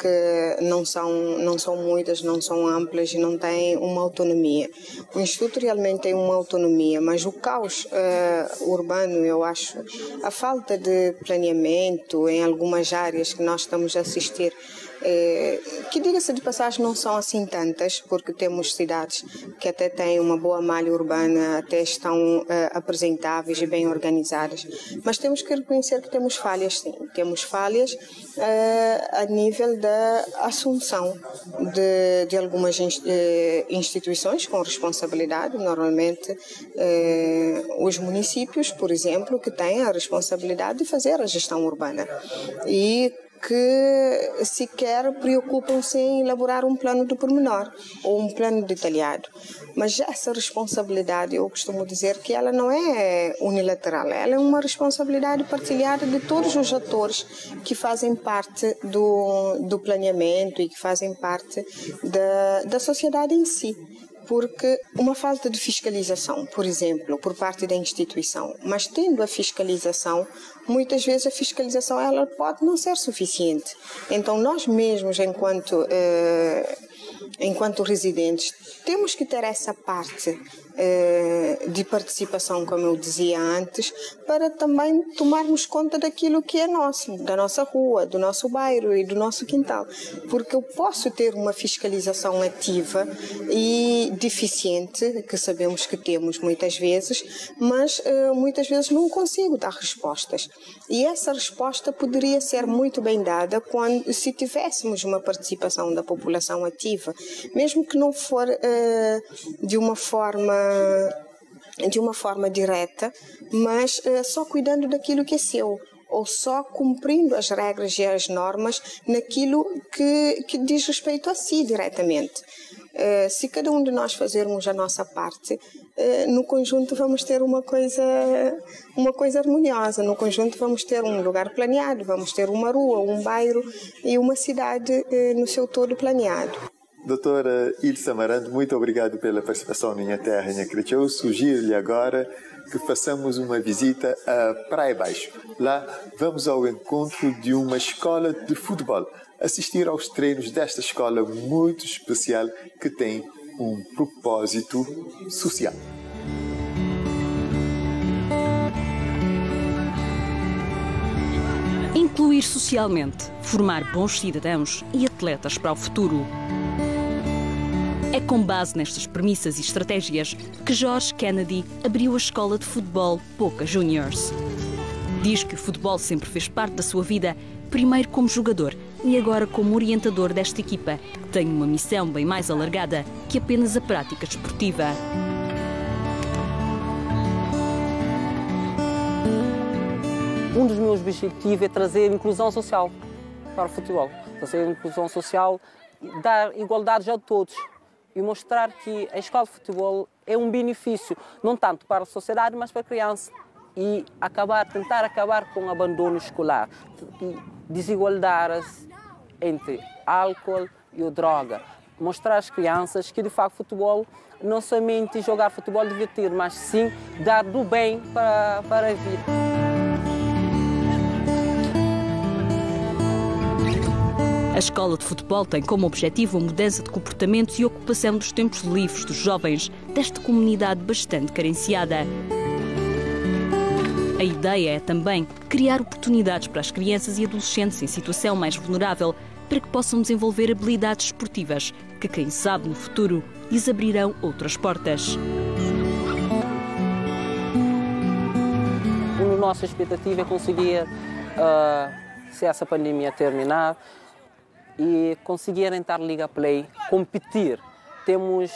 que não são, não são muitas, não são amplas e não têm uma autonomia. O Instituto realmente tem uma autonomia, mas o caos eh, urbano, eu acho, a falta de planeamento em algumas áreas que nós estamos a assistir. É, que diga-se de passagem não são assim tantas, porque temos cidades que até têm uma boa malha urbana, até estão é, apresentáveis e bem organizadas, mas temos que reconhecer que temos falhas, sim. Temos falhas é, a nível da assunção de, de algumas instituições com responsabilidade, normalmente os municípios, por exemplo, que têm a responsabilidade de fazer a gestão urbana. E que sequer preocupam-se em elaborar um plano de pormenor ou um plano detalhado. Mas essa responsabilidade, eu costumo dizer que ela não é unilateral, ela é uma responsabilidade partilhada de todos os atores que fazem parte do, do planeamento e que fazem parte da, da sociedade em si porque uma falta de fiscalização, por exemplo, por parte da instituição, mas tendo a fiscalização, muitas vezes a fiscalização ela pode não ser suficiente. Então nós mesmos, enquanto eh, enquanto residentes, temos que ter essa parte de participação, como eu dizia antes, para também tomarmos conta daquilo que é nosso, da nossa rua, do nosso bairro e do nosso quintal. Porque eu posso ter uma fiscalização ativa e deficiente, que sabemos que temos muitas vezes, mas eh, muitas vezes não consigo dar respostas. E essa resposta poderia ser muito bem dada quando, se tivéssemos uma participação da população ativa, mesmo que não for uh, de uma forma de uma forma direta, mas uh, só cuidando daquilo que é seu ou só cumprindo as regras e as normas naquilo que, que diz respeito a si diretamente. Uh, se cada um de nós fazermos a nossa parte, no conjunto vamos ter uma coisa, uma coisa harmoniosa. No conjunto vamos ter um lugar planeado, vamos ter uma rua, um bairro e uma cidade no seu todo planeado. Doutora Ilse Amarante, muito obrigado pela participação na minha terra, minha Eu Sugiro-lhe agora que façamos uma visita a Praia Baixo. Lá vamos ao encontro de uma escola de futebol, assistir aos treinos desta escola muito especial que tem um propósito social. Incluir socialmente, formar bons cidadãos e atletas para o futuro. É com base nestas premissas e estratégias que George Kennedy abriu a escola de futebol Boca Juniors. Diz que o futebol sempre fez parte da sua vida, primeiro como jogador e agora como orientador desta equipa, que tem uma missão bem mais alargada que apenas a prática desportiva. Um dos meus objetivos é trazer inclusão social para o futebol. Trazer inclusão social, dar igualdade a todos e mostrar que a escola de futebol é um benefício, não tanto para a sociedade, mas para a criança. E acabar, tentar acabar com o abandono escolar e desigualdades entre álcool e droga. Mostrar às crianças que, de facto, futebol não somente jogar futebol divertir, mas sim dar do bem para, para a vida. A escola de futebol tem como objetivo a mudança de comportamentos e ocupação dos tempos livres dos jovens, desta comunidade bastante carenciada. A ideia é também criar oportunidades para as crianças e adolescentes em situação mais vulnerável para que possam desenvolver habilidades esportivas que, quem sabe, no futuro lhes abrirão outras portas. A nossa expectativa é conseguir, uh, se essa pandemia terminar, e conseguir entrar Liga Play, competir. Temos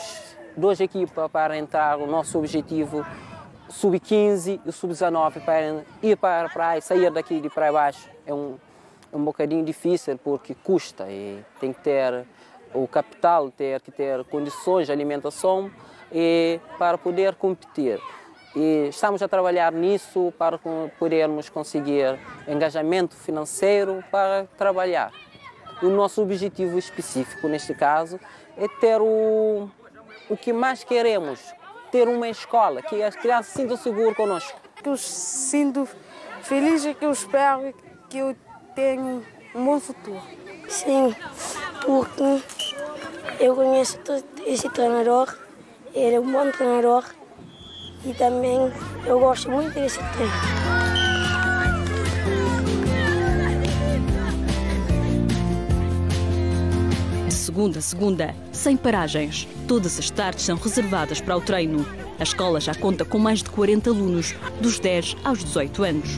duas equipas para entrar, o nosso objetivo sub-15 e sub-19 para ir para a praia, sair daqui de para baixo. É um, é um bocadinho difícil porque custa e tem que ter o capital, ter que ter condições de alimentação e para poder competir. E estamos a trabalhar nisso para podermos conseguir engajamento financeiro para trabalhar. O nosso objetivo específico neste caso é ter o, o que mais queremos, ter uma escola, que as crianças se sintam seguras conosco. Que eu sinto feliz e que eu espero que eu tenha um bom futuro. Sim, porque eu conheço esse treinador, ele é um bom treinador e também eu gosto muito desse treino. Segunda a segunda, sem paragens. Todas as tardes são reservadas para o treino. A escola já conta com mais de 40 alunos, dos 10 aos 18 anos.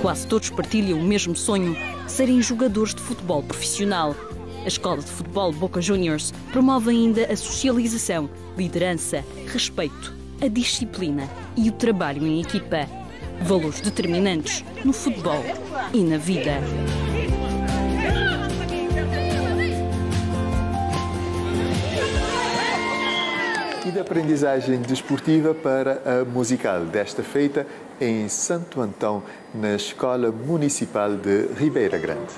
Quase todos partilham o mesmo sonho: serem jogadores de futebol profissional. A Escola de Futebol Boca Juniors promove ainda a socialização, liderança, respeito, a disciplina e o trabalho em equipa. Valores determinantes no futebol e na vida. E da aprendizagem desportiva para a musical, desta feita em Santo Antão, na Escola Municipal de Ribeira Grande.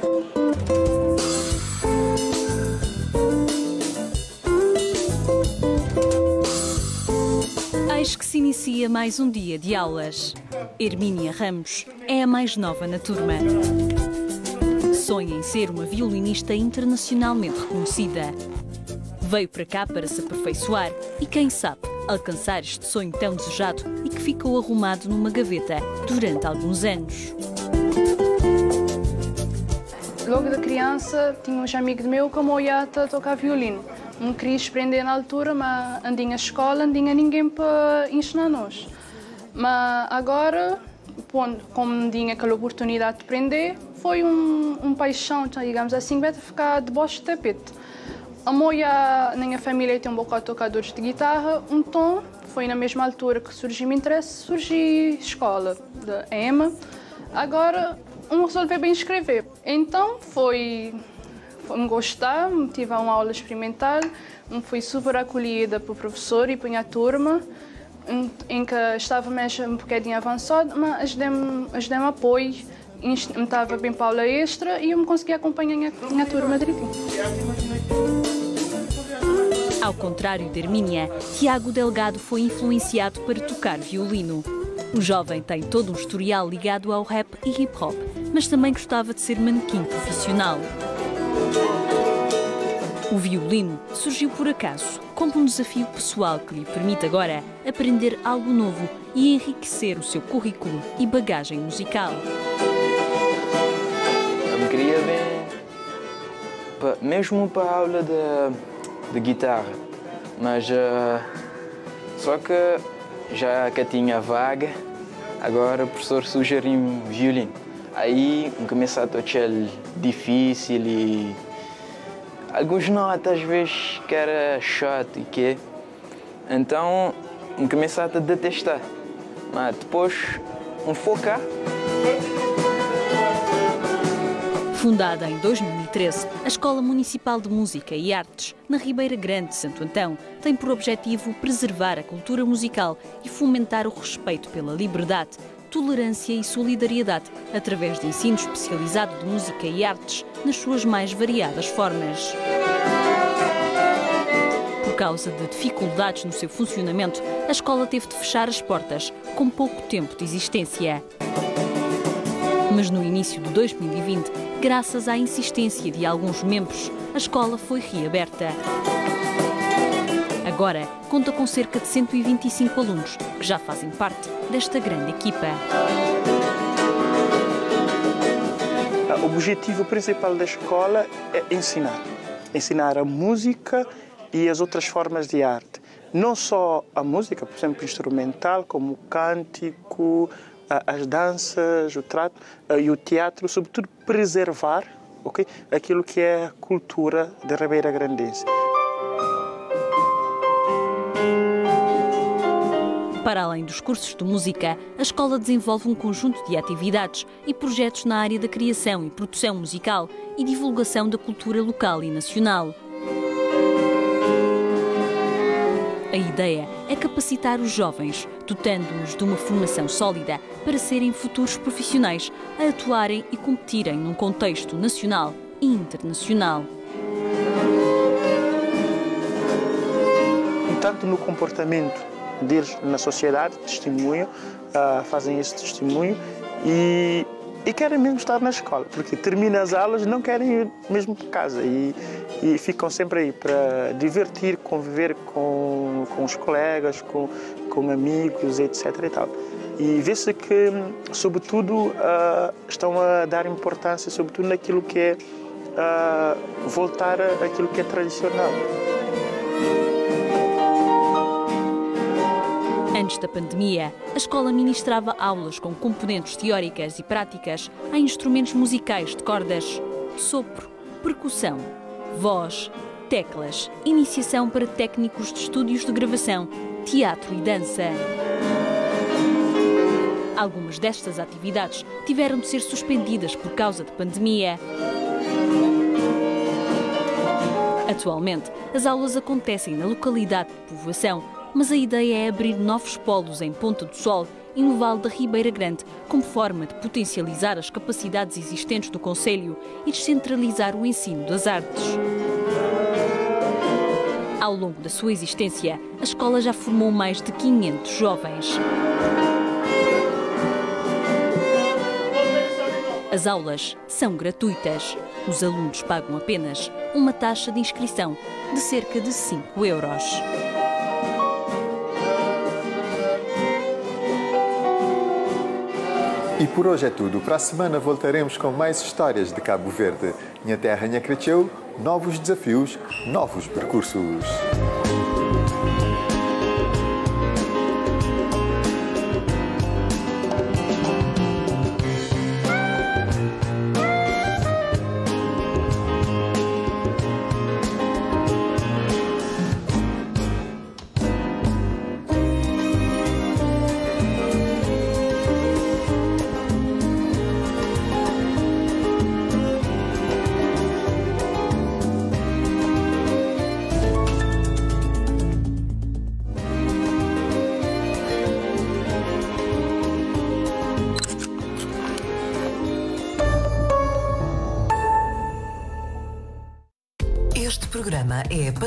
Eis que se inicia mais um dia de aulas. Hermínia Ramos é a mais nova na turma. Sonha em ser uma violinista internacionalmente reconhecida. Veio para cá para se aperfeiçoar e, quem sabe, alcançar este sonho tão desejado e que ficou arrumado numa gaveta durante alguns anos. Logo da criança, tinha uns amigos meus que me a tocar violino. Não queria aprender na altura, mas andinha à escola, andinha ninguém para ensinar-nos. Mas agora, como andinha aquela oportunidade de aprender, foi um, um paixão, digamos assim, vai ficar debaixo do tapete. A moia, na minha família, tem um bocado de tocadores de guitarra, tom. Foi na mesma altura que surgiu o interesse, surgiu escola da EMA. Agora, um resolveu bem escrever. Então, foi, foi me gostar, tive uma aula experimental, fui super acolhida pelo professor e pela turma, em, em que estava mesmo um bocadinho avançado, mas ajudei-me ajudei apoio estava bem para aula extra e eu me consegui acompanhar a minha, minha turma direitinho. Ao contrário de Hermínia, Tiago Delgado foi influenciado para tocar violino. O jovem tem todo um historial ligado ao rap e hip hop, mas também gostava de ser manequim profissional. O violino surgiu por acaso, como um desafio pessoal que lhe permite agora aprender algo novo e enriquecer o seu currículo e bagagem musical. Eu queria bem, mesmo para a aula de de guitarra, mas uh, só que já que tinha vaga, agora o professor sugeriu violino. Aí comecei a tocar difícil e algumas notas às vezes que era chato e que então comecei a detestar. Mas depois um focar Fundada em 2013, a Escola Municipal de Música e Artes, na Ribeira Grande de Santo Antão, tem por objetivo preservar a cultura musical e fomentar o respeito pela liberdade, tolerância e solidariedade através de ensino especializado de música e artes nas suas mais variadas formas. Por causa de dificuldades no seu funcionamento, a escola teve de fechar as portas, com pouco tempo de existência. Mas no início de 2020, graças à insistência de alguns membros, a escola foi reaberta. Agora conta com cerca de 125 alunos que já fazem parte desta grande equipa. O objetivo principal da escola é ensinar. Ensinar a música e as outras formas de arte. Não só a música, por exemplo, instrumental, como o cântico, as danças, o trato e o teatro, sobretudo preservar okay, aquilo que é a cultura da Ribeira Grandense. Para além dos cursos de música, a escola desenvolve um conjunto de atividades e projetos na área da criação e produção musical e divulgação da cultura local e nacional. A ideia capacitar os jovens, dotando-os de uma formação sólida para serem futuros profissionais a atuarem e competirem num contexto nacional e internacional. Tanto no comportamento deles na sociedade, testemunham, uh, fazem esse testemunho e, e querem mesmo estar na escola, porque terminam as aulas não querem ir mesmo para casa e, e ficam sempre aí para divertir, conviver com, com os colegas, com, com amigos, etc. E, tal. e vê-se que, sobretudo, uh, estão a dar importância, sobretudo, naquilo que é uh, voltar àquilo que é tradicional. Antes da pandemia, a escola ministrava aulas com componentes teóricas e práticas a instrumentos musicais de cordas, sopro, percussão, voz, teclas, iniciação para técnicos de estúdios de gravação, teatro e dança. Algumas destas atividades tiveram de ser suspendidas por causa da pandemia. Atualmente, as aulas acontecem na localidade de povoação mas a ideia é abrir novos polos em Ponta do Sol e no Vale da Ribeira Grande, como forma de potencializar as capacidades existentes do Conselho e descentralizar o ensino das artes. Ao longo da sua existência, a escola já formou mais de 500 jovens. As aulas são gratuitas. Os alunos pagam apenas uma taxa de inscrição de cerca de 5 euros. E por hoje é tudo. Para a semana voltaremos com mais histórias de Cabo Verde. Minha terra, minha cresceu, novos desafios, novos percursos.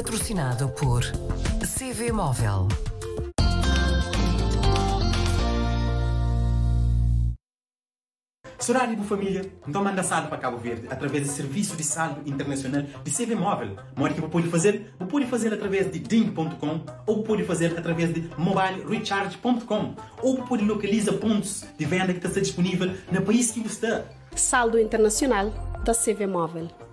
Patrocinado por CV Móvel. Sorário de família, então manda saldo para Cabo Verde através do Serviço de Saldo Internacional de CV Móvel. Mora que pode fazer, pode fazer através de ding.com ou pode fazer através de mobilecharge.com ou pode localizar pontos de venda que está disponível no país que você está. Saldo Internacional da CV Móvel.